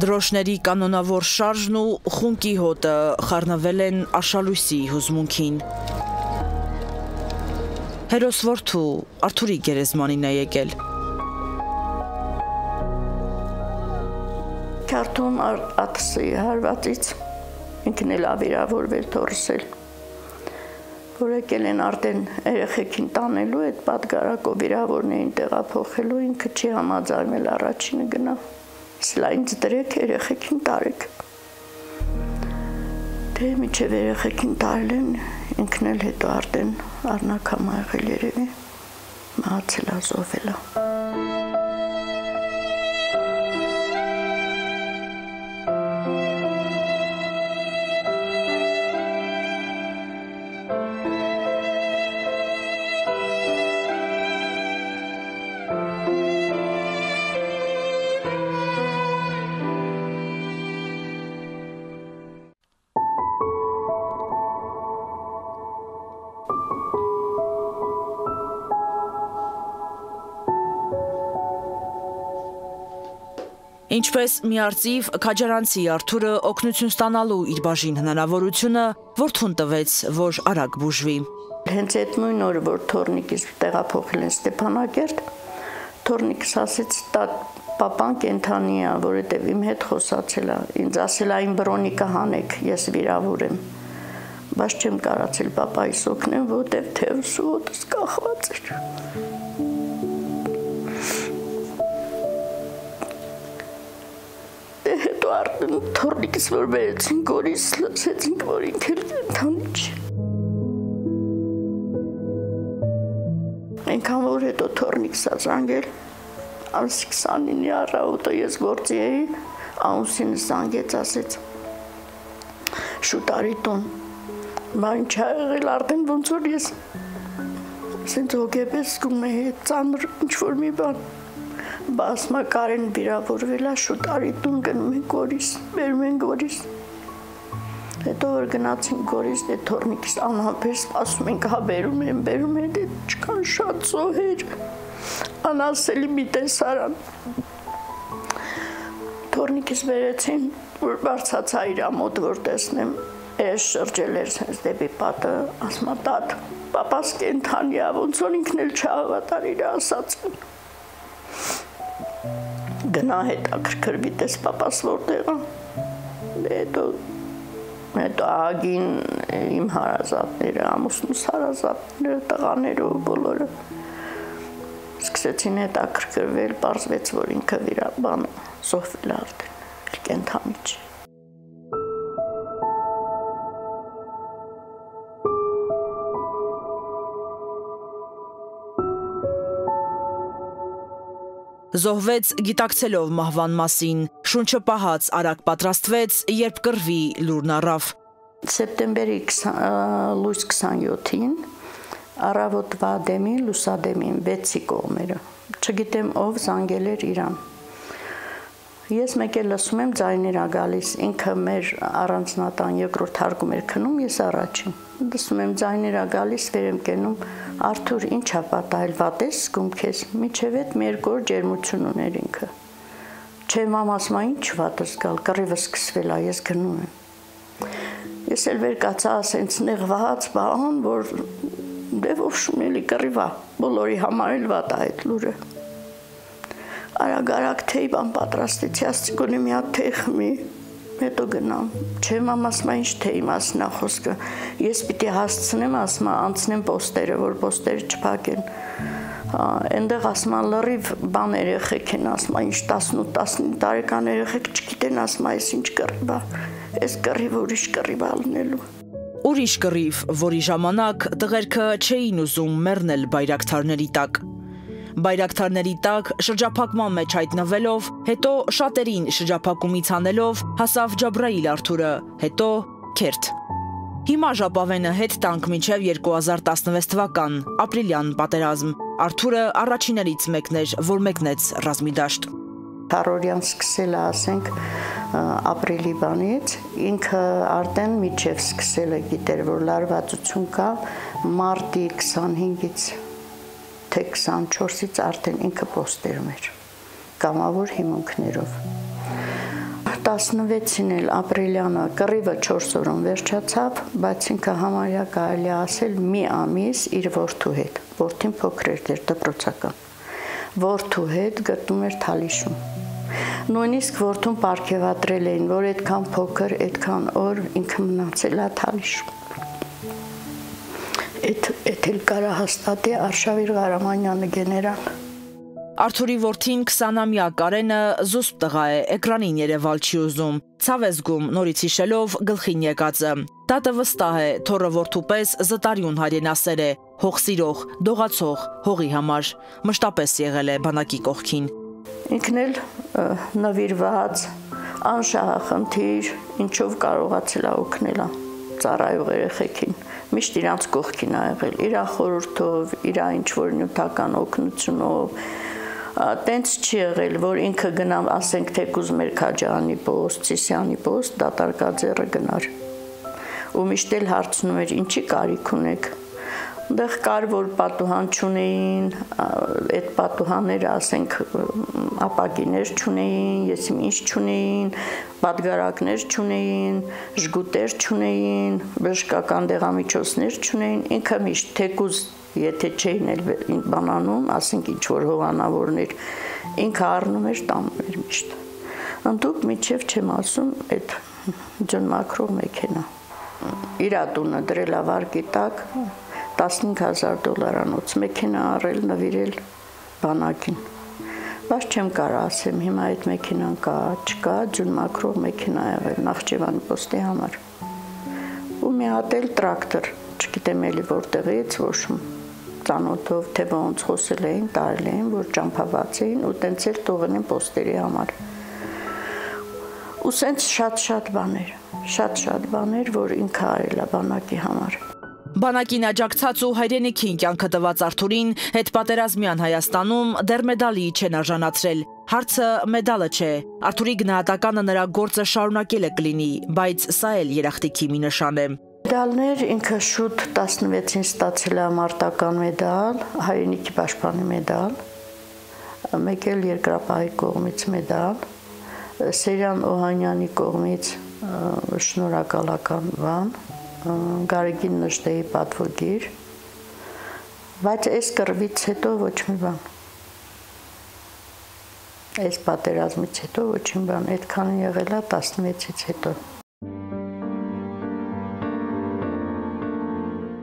Դրոշների կանոնավոր շարժն ու խունկի հոտը խառնվել են աշալույսի հուզմունքին։ Հերոս որդու Արթուրի գերեզմանին է եկել։ Քարտում ատսի հարվածից ինքն էլ ավիրավորվել թորսել որ եկել են արդեն երեխեքին տանելու այդ պատգարակով վիրավորներին տեղափոխելու ինքը չի համաձայնել առաջինը գնա սլա ինձ դրեք երեխեքին տարեք դե միջև երեխեքին տարել են ինքն էլ հետո արդեն առնակամ աղել երևի մահացել ազովել Ինչպես միարծիվ Քաջարանցի Արթուրը օգնություն ստանալու իր բաժին հնարավորությունը որդուն տվեց, որ արագ բուժվի։ Հենց այդ նույն օրը, որ Թորնիկից տեղափոխել են Ստեփանակերտ, Թորնիկս ասեց՝ «Տա պապան կենթանի է, որովհետև իմ հետ խոսացել է, ինձ ասել այն բրոնիկը հանեք, ես վիրավոր եմ»։ Բայց չեմ կարացել պապայիս օգնեմ, որովհետև թևս ոտս կախված էր։ թորնիկս որ վերեցին գորիս լսեցինք որ ինքը ընթանի չի այնքան որ հետո թորնիկս ա զանգել ամսի 29-ի առավոտը ես գործի էի ամուսինը զանգեց ասեց շուտ արի տուն բա ինչ ա եղել արդեն ոնց որ ես սենց հոգեպես զգում եմ ծանր ինչ որ մի բան բասմա կարեն վիրավորվել է շուտ արիտուն գնում են գորիս, բերում են գորիս։ Հետո որ գնացին գորիս, դե թորնիկս անհապեր ասում ենք, հա բերում են, բերում են, դե չկան շատ զոհեր, անասելի մի տեսարան։ Թորնիկս բերեցին, որ բարձացա իր ամոտ, որ տեսնեմ, ես շրջել էր սենց դեպի պատը, ասմա տատ, պապաս կենթանիա, ոնց որ ինքն էլ չհավատար իր ասացին գնա հետաքրքրվի տես papas որտեղ է հետո հետո ագին իմ հարազատները ամուսնուս հարազատները տղաները բոլորը սկսեցին հետաքրքրվել բարձվեց որ ինքը վիրա բան սոֆիլ արդեն կենթանի չի Զոհվեց գիտակցելով մահվան մասին, շունչը պահած արագ պատրաստվեց, երբ կրվի լուրն առավ։ Սեպտեմբերի 20 լույս 27-ին առավոտվա դեմին լուսադեմին 6-ի կողմերը։ Չգիտեմ ով զանգել էր Իրան։ Ես մեկ էլ լսում եմ ձայներ ա գալիս, ինքը մեր առանձնատան երկրորդ հարկում էր քնում, ես առաջին։ Լսում եմ ձայներ ա գալիս, վեր եմ կենում, Արթուր, ինչա պատահել, վատ ես զգում քեզ։ Միջև այդ մի երկու օր ջերմություն ուներ ինքը։ Չէ, մամաս, մա ինչ վատ ես գալ, կռիվը սկսվել է, ես գնում եմ։ Ես էլ վեր կացա ասենց նեղված բան, որ դե ով շունելի կռիվա, բոլորի համար էլ վատ է այդ լուրը արագ-արագ թեյ բան պատրաստեցի, ասցիգունի մի հատ թեյ խմի, հետո գնամ։ Չէ, մամասմա ինչ թեյ մասնա խոսքը։ Ես պիտի հասցնեմ, ասմա, անցնեմ պոստերը, որ պոստերը չփակեն։ Այնտեղ ասմա լրիվ բան երեխեք են, ասմա, ինչ 18-19 տարեկան երեխեք չգիտեն, ասմա, այս ինչ կռիվ է։ Այս կռիվը ուրիշ կռիվ է լինելու ուրիշ գրիվ, որի ժամանակ տղերքը չէին ուզում մեռնել բայրակթարների տակ բայրակթարների տակ շրջափակման մեջ հայտնվելով, հետո շատերին շրջափակումից անելով հասավ Ջաբրայիլ Արթուրը, հետո Քերթ։ Հիմա ժապավենը հետ տանք մինչև 2016 թվական ապրիլյան պատերազմ։ Արթուրը առաջիներից մեկն էր, որ մեկնեց ռազմի դաշտ։ Փարորյան սկսել է, ասենք, ապրիլի բանից, ինքը արդեն միջև սկսել է գիտեր, որ լարվածություն կա մարտի 25-ից թե 24-ից արդեն ինքը պոստերում էր կամավոր հիմունքներով 16-ին էլ ապրիլյանը կռիվը 4 օրում վերջացավ, բայց ինքը համարյա կարելի ասել մի ամիս իր որդու հետ, որդին փոքր էր դեր դպրոցական։ Որդու հետ գտնում էր Թալիշում։ Նույնիսկ որդուն ապարգևատրել էին, որ այդքան փոքր, այդքան օր ինքը մնացել է Թալիշում։ Այդ այդ էլ կարա հաստատի Արշավիր Ղարամանյանը գեներալ։ Արթուրի որդին 20-ամյա Կարենը զուսպ տղա է, էկրանին երևալ չի ուզում։ Ցավ է զգում նորից հիշելով գլխին եկածը։ Տատը վստահ է, թորը որդու պես զտարյուն հայրենասեր է, հող սիրող, դողացող, հողի համար։ Մշտապես եղել է բանակի կողքին։ Ինքն էլ նվիրված, անշահախնդիր, ինչով կարողացել է օգնել ծառայող երեխեքին միշտ իրանց կողքին ա եղել, իր խորհրդով, իր ինչ որ նյութական օգնությունով, տենց չի եղել, որ ինքը գնամ, ասենք թեկուզ մեր քաջանի post, Սիսյանի post դատարկաձեռը գնար։ Ու միշտ էլ հարցնում էր, ինչի կարիք ունեք։ Այնտեղ կար որ պատուհան չունեին, այդ պատուհանները, ասենք, ապագիներ չունեին, եսիմ ինչ չունեին, պատգարակներ չունեին, ժգուտեր չունեին, բժշկական դեղամիջոցներ չունեին, ինքը միշտ թեկուզ Եթե չէին էլ բանանում, ասենք ինչ որ հովանավորներ, ինքը առնում էր տանում էր միշտ։ Ընդուք միջև չեմ ասում այդ ջն մակրո մեքենա։ Իր տունը դրել ավարկի տակ 15000 դոլարանոց մեքենա առել, նվիրել բանակին։ Բայց չեմ կարող ասեմ հիմա այդ մեքենան կա, չկա, ջուն մակրո մեքենա եղել Նախճեվանի պոստի համար։ Ու մի հատ էլ տրակտոր, չգիտեմ էլի որտեղից, ոչմ ծանոթով, թե ոնց խոսել էին, տարել էին, որ ճամփաված էին ու տենց էլ տողն են պոստերի համար։ Ու սենց շատ-շատ բաներ, շատ-շատ բաներ, որ ինքը արել է բանակի համար։ Բանակին աջակցած ու հայրենիքին կյանքը տված Արթուրին հետ պատերազմյան Հայաստանում դեռ մեդալի չեն արժանացրել։ Հարցը մեդալը չէ։ Արթուրի գնահատականը նրա գործը շարունակելը կլինի, բայց սա էլ երախտիքի մի նշան է։ Մեդալներ ինքը շուտ 16-ին ստացել է մարտական մեդալ, հայրենիքի պաշտպանի մեդալ, մեկ էլ երկրապահի կողմից մեդալ, Սերյան Օհանյանի կողմից շնորհակալական բան, Գարեգին Նժդեի պատվոգիր, բայց այս կռվից հետո ոչ մի բան։ Այս պատերազմից հետո ոչ մի բան, այդքան եղել է 16-ից հետո։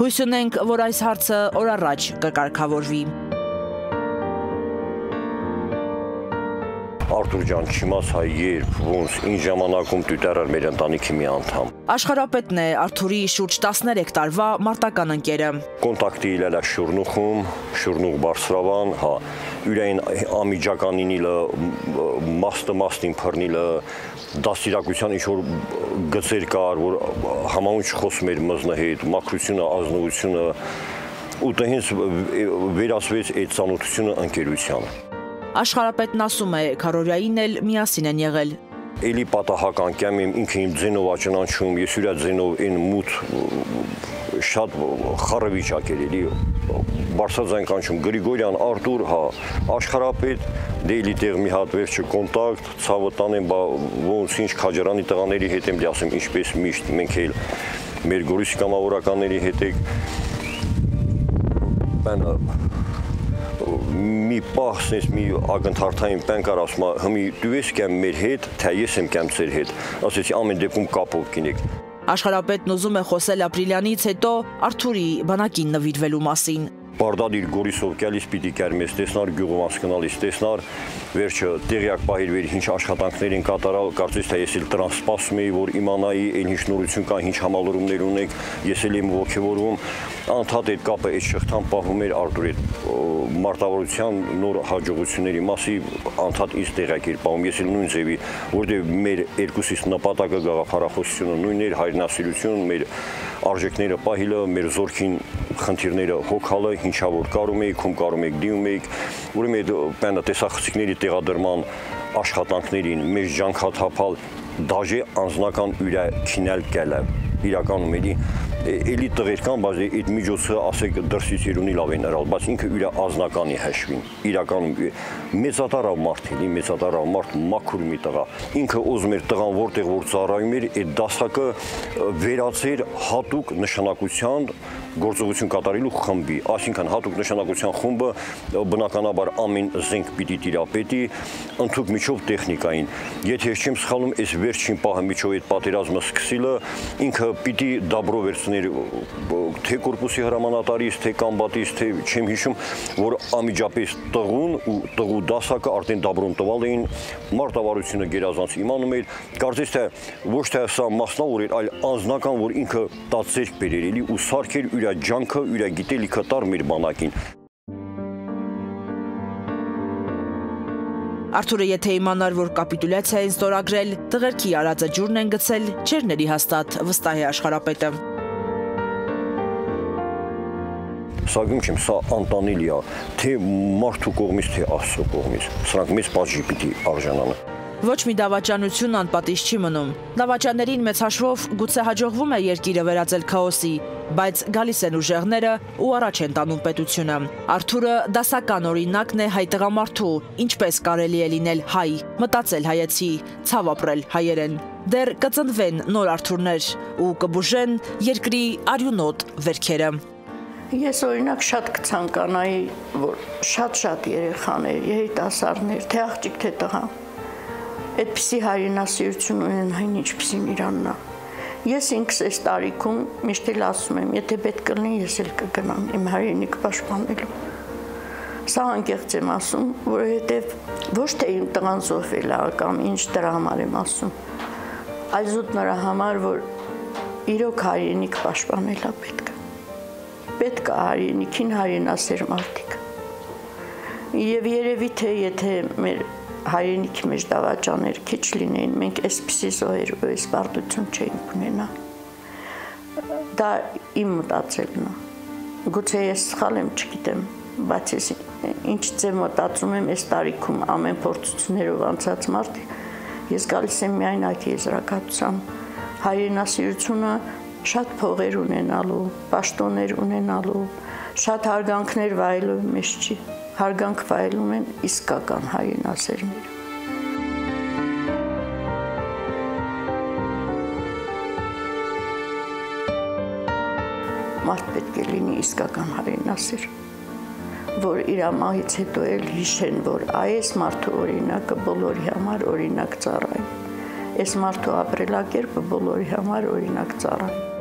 Հույս ունենք, որ այս հարցը օր առաջ կկարգավորվի։ Արտուր ջան, չիմաց հայ երբ, ոնց, ինչ ժամանակում դու մեր ընտանիքի մի անդամ։ Աշխարհապետն է Արթուրի շուրջ 13 տարվա մարտական ընկերը։ Կոնտակտի իլելա շուրնուխում, շուրնուղ բարձրավան, հա, յուրային ամիջականինիլը մաստը մաստին փռնիլը դաստիարակության ինչ որ գծեր կար, որ համաունչ խոսում էր մզնը հետ, մակրությունը, ազնվությունը ու դա հենց վերածվեց այդ ցանոթությունը ընկերությանը։ Աշխարհապետն ասում է, Քարորյային էլ միասին են եղել էլի պատահական կյամ իմ ինքը իմ ձենով աճնանչում, ես յուրա ձենով այն մութ շատ խառը վիճակ էր էլի բարձրաձայն կանչում Գրիգորյան Արտուր, հա, աշխարհապետ դեյլի տեղ մի հատ վերջը կոնտակտ, ցավը տանեմ, բա ոնց ինչ քաջարանի տղաների հետ եմ դասեմ, ինչպես միշտ մենք էլ մեր գորիսի կամավորականների հետ եք բան մի պահ sense մի ակնթարթային բան կար ասում հմի դու ես կեմ մեր հետ, թե ես եմ կեմ ձեր հետ։ Ասեցի ամեն դեպքում կապով կինեք։ Աշխարհապետն ուզում է խոսել ապրիլյանից հետո Արթուրի բանակին նվիրվելու մասին։ Բարդադիր Գորիսով գալիս պիտի կար մեզ տեսնար գյուղում ասկնալիս տեսնար վերջը տեղյակ պահիր վեր ինչ աշխատանքներ են կատարալ կարծես թե ես էլ դրան սպասում էի որ իմանայի այն ինչ նորություն կա ինչ համալուրումներ ունեք ես էլ եմ ողջևորվում անդադ այդ կապը այդ շղթան պահում էր Արտուր այդ մարտավարության նոր հաջողությունների մասի անդադ իս տեղյակ էր պահում ես էլ նույն ձևի որտեղ մեր երկուսից նպատակը գաղափարախոսությունը նույնն էր հայրենասիրություն մեր արժեքները պահիլը մեր զորքին խնդիրները հոգալը ինչա որ կարում եք, ում կարում եք դիում եք, ուրեմն այդ բանը տեսախցիկների տեղադրման աշխատանքներին մեր ջանքաթափալ դաժե անձնական ուրա քինել կելը իրականում էլի էլի տղեր կան, բայց այդ միջոցը ասեք դրսից երունի լավ են հրալ, բայց ինքը իր ազնականի հաշվին։ Իրականում մեծատարավ մարդ էլի, մեծատարավ մարդ մաքուր մի տղա։ Ինքը ուզում էր տղան որտեղ որ ծառայում էր, այդ դասակը վերացեր հատուկ նշանակության գործողություն կատարելու խմբի, այսինքն հատուկ նշանակության խումբը բնականաբար ամեն զենք պիտի տիրապետի ընդհանուր միջով տեխնիկային։ Եթե ես չեմ սխալվում, այս վերջին պահը միջով այդ պատերազմը սկսիլը ինքը պիտի դաբրո վերցներ թե կորպուսի հրամանատարից, թե կամբատից, թե չեմ հիշում, որ ամիջապես տղուն ու տղու դասակը արդեն դաբրոն տվալ էին մարտավարությունը գերազանց իմանում էր, կարծես թե ոչ թե սա մասնավոր էր, այլ անձնական, որ ինքը տածեր բերել ու սարքեր իր ջանքը, իր գիտելիքը տար մեր բանակին։ Արթուրը եթե իմանար, որ կապիտուլյացիա են ստորագրել, տղերքի արածը ջուրն են գցել, չեր ների հաստատ վստահ է աշխարապետը։ Սակայն չեմ, սա անտանելի է, թե մարդու կողմից, թե Աստծո կողմից։ Սրանք մեծ պատժի պիտի արժանանան։ Ոչ մի դավաճանություն անպատիժ չի մնում։ Դավաճաններին մեծ հաշվով գուցե հաջողվում է երկիրը վերածել քաոսի, բայց գալիս են ուժեղները ու առաջ են տանում պետությունը։ Արթուրը դասական օրինակն է հայ տղամարդու, ինչպես կարելի է լինել հայ, մտածել հայեցի, ցավ ապրել հայերեն։ Դեռ կծնվեն նոր Արթուրներ ու կբուժեն երկրի արյունոտ վերքերը։ Ես օրինակ շատ կցանկանայի, որ շատ-շատ երեխաներ, երիտասարդներ, թե աղջիկ, թե տղա, այդպիսի հայրենասիրություն ունեն հայն ինչպիսին Իրաննա։ Ես ինքս այս տարիքում միշտ էլ ասում եմ, եթե պետք կլինի, ես էլ կգնամ իմ հայրենիքը պաշտպանելու։ Սա անկեղծ եմ ասում, որովհետև ոչ թե իմ տղան զոհվել է կամ ինչ դրա համար եմ ասում, այլ զուտ նրա համար, որ իրոք հայրենիք պաշտպանելա պետք է։ Պետք է հայրենիքին հայրենասեր մարդիկ։ Եվ երևի թե եթե մեր հայրենիքի մեջ դավաճաներ քիչ լինեին, մենք այսպիսի զոհեր ու այս բարդություն չէինք ունենա։ Դա իմ մտածելն է։ Գուցե ես սխալ եմ, չգիտեմ, բայց ես ինչ ձև մտածում եմ այս տարիքում ամեն փորձություններով անցած մարդ, ես գալիս եմ միայն այդ եզրակացության հայրենասիրությունը շատ փողեր ունենալու, պաշտոններ ունենալու, շատ հարգանքներ վայելելու մեջ չի հարգանք վայելում են իսկական հայրենասերները։ Մարդ պետք է լինի իսկական հայրենասեր, որ իր մահից հետո էլ հիշեն, որ այս մարդու օրինակը բոլորի համար օրինակ ծառայ։ Այս մարդու ապրելակերպը բոլորի համար օրինակ ծառայ։